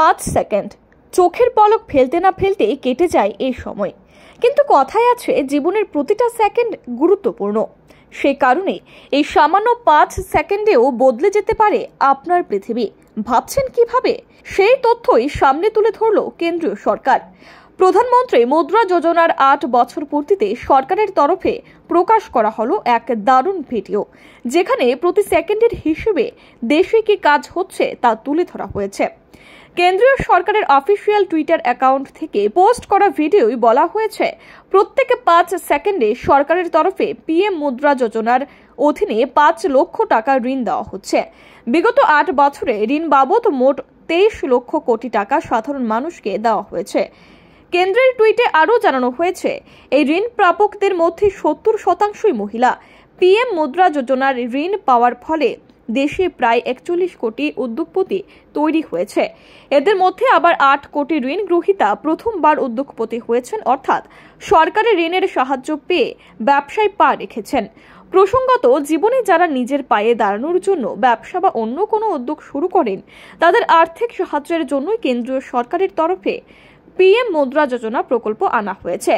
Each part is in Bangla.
পাঁচ সেকেন্ড। চোখের পলক ফেলতে না ফেলতেই কেটে যায় এই সময়। কিন্তু কথায় আছে, জীবনের প্রতিটা সেকেন্ড গুরুত্বপূর্ণ। সে কারণে এই সামান্য পাঁচ সেকেন্ডেও বদলে যেতে পারে আপনার পৃথিবী। ভাবছেন কীভাবে? সেই তথ্যই সামনে তুলে ধরল কেন্দ্রীয় সরকার। প্রধানমন্ত্রী মুদ্রা যোজনার আট বছর পূর্তিতে সরকারের তরফে প্রকাশ করা হলো এক দারুণ ভিডিও, যেখানে প্রতি সেকেন্ডের হিসেবে দেশে কি কাজ হচ্ছে তা তুলে ধরা হয়েছে। কেন্দ্রীয় সরকারের অফিসিয়াল টুইটার অ্যাকাউন্ট থেকে পোস্ট করা ভিডিওই বলা হয়েছে, প্রত্যেকে পাঁচ সেকেন্ডে সরকারের তরফে পিএম মুদ্রা যোজনার অধীনে পাঁচ লক্ষ টাকা ঋণ দেওয়া হচ্ছে। বিগত আট বছরে ঋণ বাবদ মোট তেইশ লক্ষ কোটি টাকা সাধারণ মানুষকে দেওয়া হয়েছে। কেন্দ্রের টুইটে আরও জানানো হয়েছে, এই ঋণ প্রাপকদের মধ্যে সত্তর শতাংশই মহিলা। পিএম মুদ্রা যোজনার ঋণ পাওয়ার ফলে দেশে প্রায় একচল্লিশ কোটি উদ্যোগপতি তৈরি হয়েছে। এদের মধ্যে আবার আট কোটি ঋণ গ্রহীতা প্রথমবার উদ্যোগপতি হয়েছেন, অর্থাৎ সরকারি ঋণের সাহায্য পেয়ে ব্যবসায় পা রেখেছেন। প্রসঙ্গত, জীবনে যারা নিজের পায়ে দাঁড়ানোর জন্য ব্যবসা বা অন্য কোনো উদ্যোগ শুরু করেন, তাদের আর্থিক সাহায্যের জন্যই কেন্দ্রীয় সরকারের তরফে পিএম মুদ্রা যোজনা প্রকল্প আনা হয়েছে।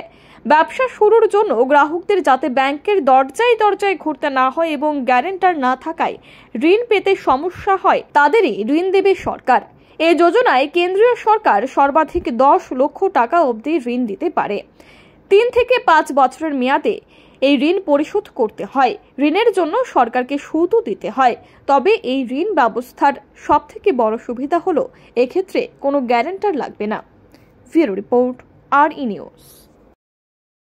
ব্যবসা শুরুর জন্য গ্রাহকদের যাতে ব্যাংকের দরজায় দরজায় ঘুরতে না হয় এবং গ্যারেন্টার না থাকায় ঋণ পেতে সমস্যা হয়, তাদেরই ঋণ দেবে সরকার। এ যোজনায় কেন্দ্রীয় সরকার সর্বাধিক দশ লক্ষ টাকা অবধি ঋণ দিতে পারে। তিন থেকে পাঁচ বছরের মেয়াদে এই ঋণ পরিশোধ করতে হয়। ঋণের জন্য সরকারকে সুদও দিতে হয়। তবে এই ঋণ ব্যবস্থার সবথেকে বড় সুবিধা হলো, এক্ষেত্রে কোনো গ্যারেন্টার লাগবে না। Bureau Report, RE News.